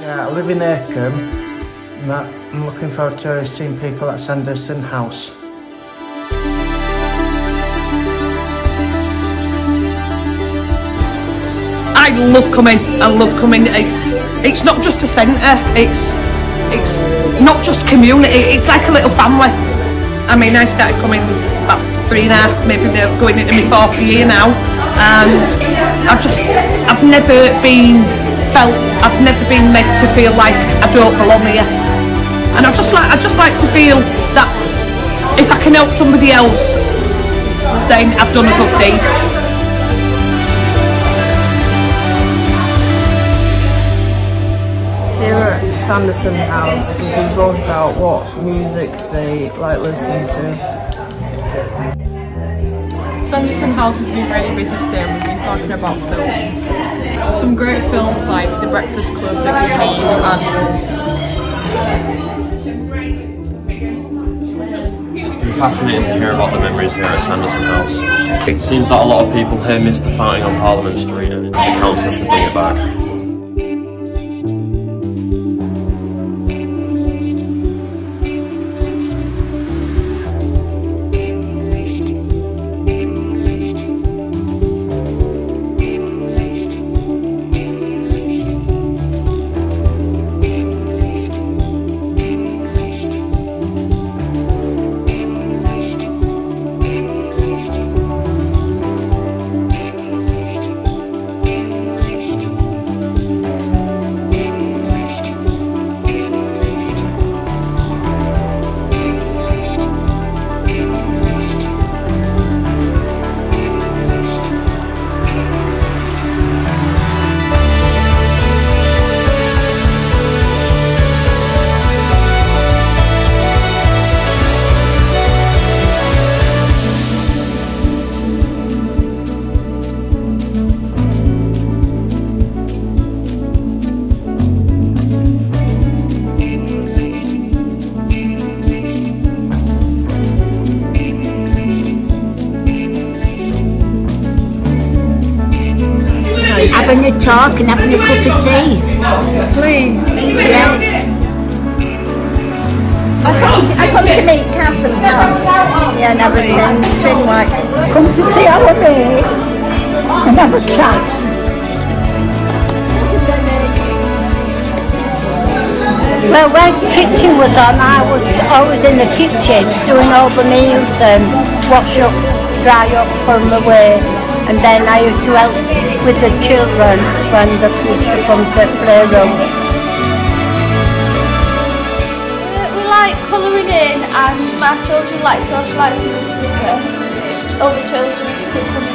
Yeah, I live in and I'm looking forward to seeing people at Sanderson House. I love coming. I love coming. It's it's not just a centre. It's it's not just community. It's like a little family. I mean, I started coming about three and a half, maybe going into my fourth year now. I've never been felt. I've never been made to feel like I don't belong here. And I just like I just like to feel that if I can help somebody else, then I've done a good deed. Here at Sanderson House, we've been talking about what music they like listening to. Sanderson House has been really busy today and we've been talking about films. Some great films like The Breakfast Club, The Goonies and It's been fascinating to hear about the memories here at Sanderson House. It seems that a lot of people here miss the fighting on Parliament Street and the council should bring it back. Having a talk and having a cup of tea. Please. Yeah. I come, to, I come to meet Kath and Pam. Yeah, and everything. Been like, Come to see our mates and have a chat. Well, when kitchen was on, I was always in the kitchen doing all the meals and wash up, dry up from the way. And then I used to help with the children when the kids would come to play. We like colouring in and my children like socialising with the other children who come